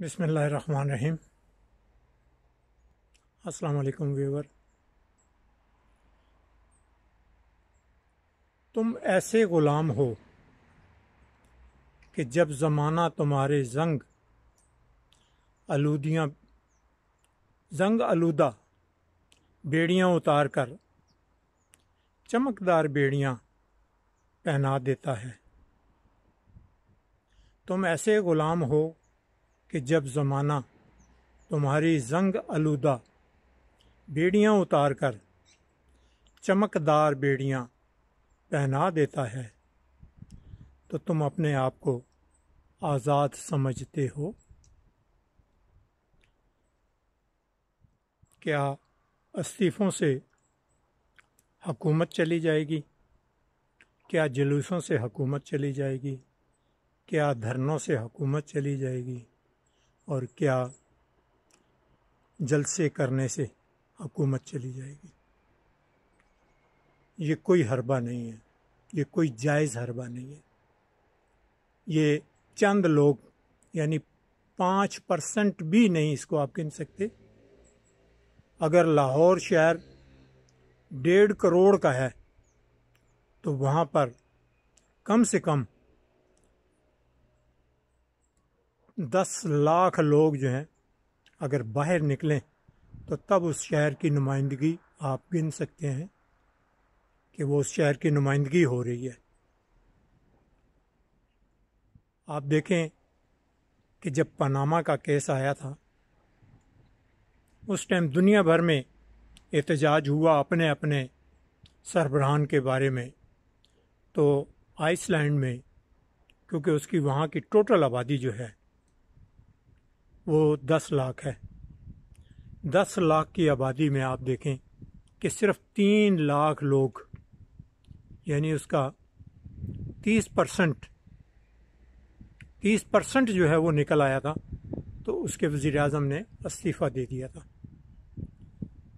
बिसमीम अस्सलाम व्यूवर। तुम ऐसे ग़ुलाम हो कि जब ज़माना तुम्हारे जंग आलूदियाँ जंग आलूदा बेड़ियाँ उतार कर, चमकदार बेड़ियाँ पहना देता है। तुम ऐसे ग़ुलाम हो कि जब ज़माना तुम्हारी जंग आलूदा बेड़ियाँ उतार कर चमकदार बेड़ियाँ पहना देता है तो तुम अपने आप को आज़ाद समझते हो। क्या इस्तीफ़ों से हकूमत चली जाएगी? क्या जुलूसों से हकूमत चली जाएगी? क्या धरनों से हकूमत चली जाएगी? और क्या जलसे करने से हुकूमत चली जाएगी? ये कोई हरबा नहीं है। ये कोई जायज़ हरबा नहीं है। ये चंद लोग, यानी पाँच परसेंट भी नहीं इसको आप गिन सकते। अगर लाहौर शहर डेढ़ करोड़ का है तो वहाँ पर कम से कम दस लाख लोग जो हैं, अगर बाहर निकलें तो तब उस शहर की नुमाइंदगी आप गिन सकते हैं कि वो उस शहर की नुमाइंदगी हो रही है। आप देखें कि जब पनामा का केस आया था, उस टाइम दुनिया भर में एहतजाज हुआ अपने अपने सरबराहान के बारे में। तो आइसलैंड में, क्योंकि उसकी वहाँ की टोटल आबादी जो है वो दस लाख है। दस लाख की आबादी में आप देखें कि सिर्फ़ तीन लाख लोग, यानी उसका तीस परसेंट तीस परसेंट जो है वो निकल आया था तो उसके वज़ी अजम ने इस्तीफ़ा दे दिया था।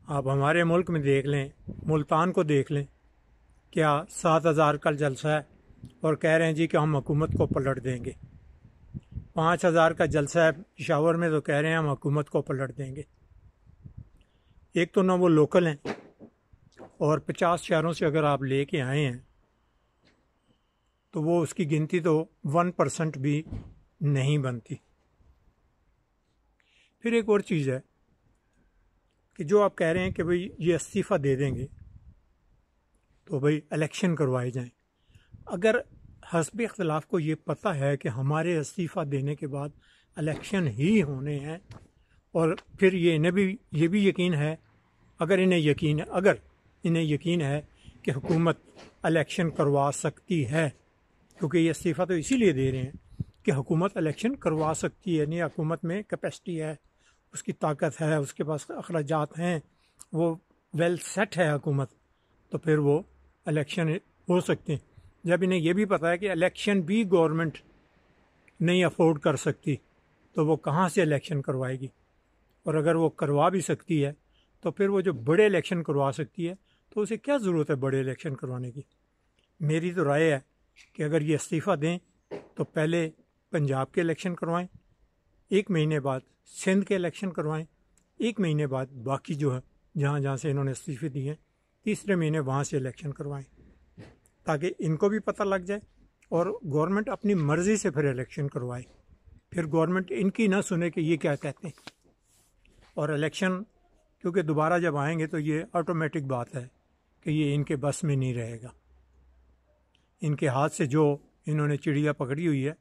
आप हमारे मुल्क में देख लें, मुल्तान को देख लें, क्या सात हज़ार का जलसा है और कह रहे हैं जी कि हम हुकूमत को पलट देंगे। पाँच हज़ार का जलसा है पिशावर में तो कह रहे हैं हम हुकूमत को पलट देंगे। एक तो ना वो लोकल हैं और पचास शहरों से अगर आप लेके आए हैं तो वो उसकी गिनती तो वन परसेंट भी नहीं बनती। फिर एक और चीज़ है कि जो आप कह रहे हैं कि भाई ये इस्तीफ़ा दे देंगे तो भाई इलेक्शन करवाए जाएँ। अगर हसब इख्तलाफ को ये पता है कि हमारे इस्तीफ़ा देने के बाद इलेक्शन ही होने हैं। और फिर ये इन्हें भी, ये भी यकीन है, अगर इन्हें यकीन, अगर इन्हें यकीन है कि हुकूमत इलेक्शन करवा सकती है, क्योंकि ये इस्तीफ़ा तो इसीलिए दे रहे हैं कि हुकूमत इलेक्शन करवा सकती है नहीं हुकूमत में कैपेसिटी है, उसकी ताकत है, उसके पास अखराज हैं, वो वेल सेट है हुकूमत तो फिर वो इलेक्शन हो सकते हैं। जब इन्हें यह भी पता है कि इलेक्शन भी गवर्नमेंट नहीं अफोर्ड कर सकती तो वो कहाँ से इलेक्शन करवाएगी? और अगर वो करवा भी सकती है तो फिर वो जो बड़े इलेक्शन करवा सकती है तो उसे क्या ज़रूरत है बड़े इलेक्शन करवाने की? मेरी तो राय है कि अगर ये इस्तीफ़ा दें तो पहले पंजाब के इलेक्शन करवाएँ, एक महीने बाद सिंध के इलेक्शन करवाएँ, एक महीने बाद बाकी जो है जहाँ जहाँ से इन्होंने इस्तीफ़े दिए तीसरे महीने वहाँ से इलेक्शन करवाएँ। ताकि इनको भी पता लग जाए और गवर्नमेंट अपनी मर्ज़ी से फिर इलेक्शन करवाए। फिर गवर्नमेंट इनकी ना सुने कि ये क्या कहते हैं। और इलेक्शन क्योंकि दोबारा जब आएँगे तो ये ऑटोमेटिक बात है कि ये इनके बस में नहीं रहेगा। इनके हाथ से जो इन्होंने चिड़िया पकड़ी हुई है,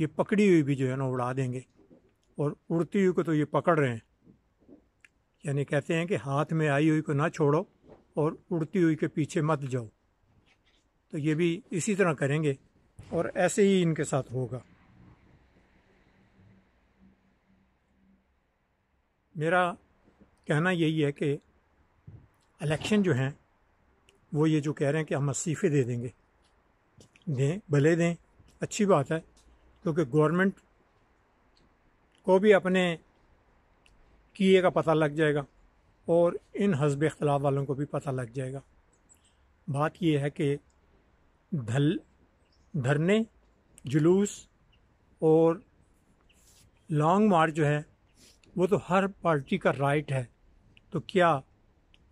ये पकड़ी हुई भी जो है ना उड़ा देंगे। और उड़ती हुई को तो ये पकड़ रहे हैं। यानी कहते हैं कि हाथ में आई हुई को ना छोड़ो और उड़ती हुई के पीछे मत जाओ। तो ये भी इसी तरह करेंगे और ऐसे ही इनके साथ होगा। मेरा कहना यही है कि इलेक्शन जो हैं, वो ये जो कह रहे हैं कि हम इस्तीफ़े दे देंगे। दें, भले दें, अच्छी बात है, क्योंकि गवर्नमेंट को भी अपने किए का पता लग जाएगा और इन हजब इख्तलाफ वालों को भी पता लग जाएगा। बात यह है कि धल, धरने, जुलूस और लॉन्ग मार्च जो है, वो तो हर पार्टी का राइट है। तो क्या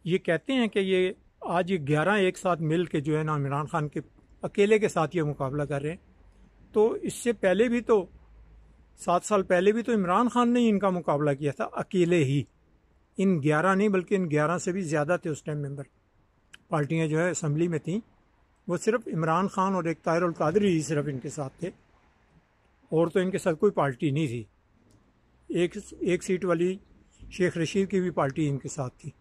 ये कहते हैं कि ये आज ये ग्यारह एक साथ मिल के जो है ना इमरान खान के अकेले के साथ ये मुकाबला कर रहे हैं। तो इससे पहले भी तो सात साल पहले भी तो इमरान खान ने इनका मुकाबला किया था, अकेले ही। इन ग्यारह नहीं, बल्कि इन ग्यारह से भी ज़्यादा थे उस टाइम मेंबर पार्टियाँ जो है असम्बली में थी। वो सिर्फ़ इमरान खान और एक तायर कादरी ही सिर्फ़ इनके साथ थे। और तो इनके साथ कोई पार्टी नहीं थी। एक एक सीट वाली शेख रशीद की भी पार्टी इनके साथ थी।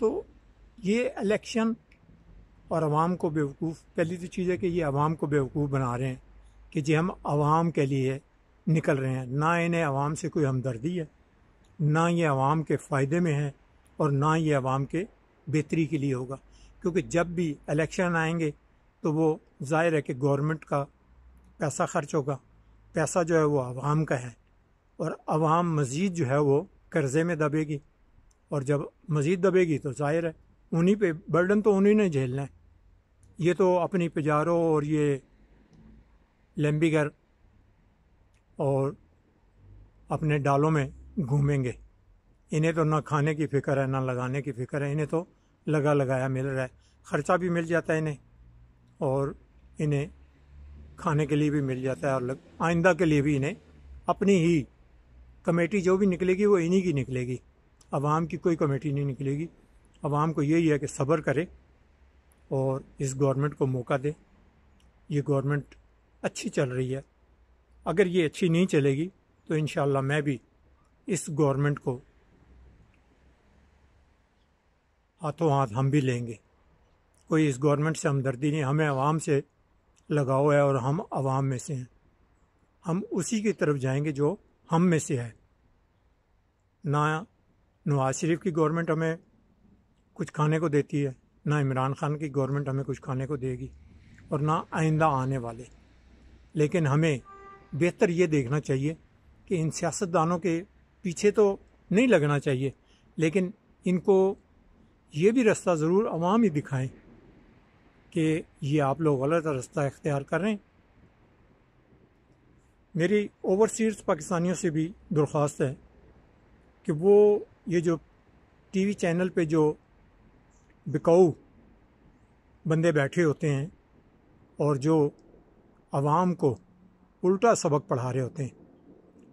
तो ये इलेक्शन और आवाम को बेवकूफ़, पहली तो चीज़ है कि ये आवाम को बेवकूफ़ बना रहे हैं कि जी हम आवाम के लिए निकल रहे हैं। ना इन्हें आवाम से कोई हमदर्दी है, ना ये आवाम के फ़ायदे में है और ना ये आवाम के बेहतरी के लिए होगा। क्योंकि जब भी इलेक्शन आएँगे तो वो ज़ाहिर है कि गवर्नमेंट का पैसा खर्च होगा। पैसा जो है वो आवाम का है और आवाम मज़ीद जो है वो कर्ज़े में दबेगी। और जब मज़ीद दबेगी तो ज़ाहिर है उन्हीं पे बर्डन तो उन्हीं ने झेलना है। ये तो अपनी पजारों और ये लेम्बिगर और अपने डालों में घूमेंगे। इन्हें तो ना खाने की फ़िक्र है, ना लगाने की फ़िक्र है। इन्हें तो लगा लगाया मिल रहा है। ख़र्चा भी मिल जाता है इन्हें और इन्हें खाने के लिए भी मिल जाता है और आइंदा के लिए भी इन्हें अपनी ही कमेटी जो भी निकलेगी वो इन्हीं की निकलेगी। आवाम की कोई कमेटी नहीं निकलेगी। आवाम को यही है कि सब्र करे और इस गवर्नमेंट को मौका दे। ये गवर्नमेंट अच्छी चल रही है। अगर ये अच्छी नहीं चलेगी तो इन मैं भी इस गवर्नमेंट को हाथों हाथ हम भी लेंगे। कोई इस गवर्नमेंट से हमदर्दी नहीं, हमें आवाम से लगाव है और हम आवाम में से हैं। हम उसी की तरफ़ जाएँगे जो हम में से है। ना नवाज़ शरीफ की गवर्नमेंट हमें कुछ खाने को देती है, ना इमरान खान की गवर्नमेंट हमें कुछ खाने को देगी और ना आइंदा आने वाले। लेकिन हमें बेहतर ये देखना चाहिए कि इन सियासतदानों के पीछे तो नहीं लगना चाहिए, लेकिन इनको ये भी रास्ता ज़रूर अवाम ही दिखाएँ कि ये आप लोग गलत रास्ता इख्तियार कर रहे हैं। मेरी ओवरसीज पाकिस्तानियों से भी दरख्वास्त है कि वो ये जो टीवी चैनल पे जो बिकाऊ बंदे बैठे होते हैं और जो आवाम को उल्टा सबक पढ़ा रहे होते हैं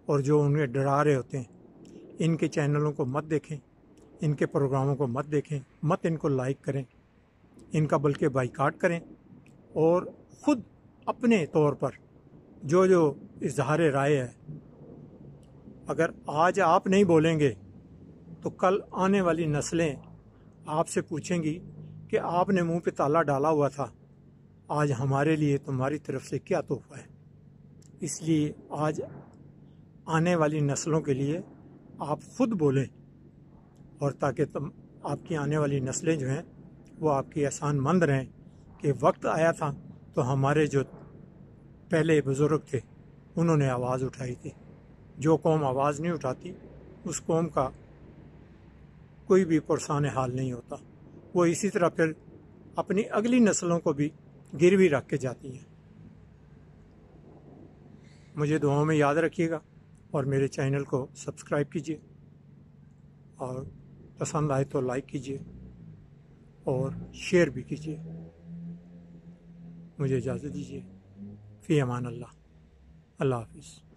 और जो उन्हें डरा रहे होते हैं, इनके चैनलों को मत देखें। इनके प्रोग्रामों को मत देखें, मत इनको लाइक करें, इनका बल्कि बाइकाट करें और ख़ुद अपने तौर पर जो जो इजहार राय है, अगर आज आप नहीं बोलेंगे तो कल आने वाली नस्लें आपसे पूछेंगी कि आपने मुँह पे ताला डाला हुआ था, आज हमारे लिए तुम्हारी तरफ़ से क्या तोहफा है? इसलिए आज आने वाली नस्लों के लिए आप खुद बोलें और ताकि तुम, आपकी आने वाली नस्लें जो हैं, वो आपकी एहसान मंद रहें कि वक्त आया था तो हमारे जो पहले बुज़ुर्ग थे, उन्होंने आवाज़ उठाई थी। जो कौम आवाज़ नहीं उठाती, उस कौम का कोई भी पुरसान हाल नहीं होता। वो इसी तरह फिर अपनी अगली नस्लों को भी गिरवी रख के जाती हैं। मुझे दुआओं में याद रखिएगा और मेरे चैनल को सब्सक्राइब कीजिए। और पसंद आए तो लाइक कीजिए और शेयर भी कीजिए। मुझे इजाज़त दीजिए। फ़ी अमान अल्लाह। अल्लाह हाफिज़।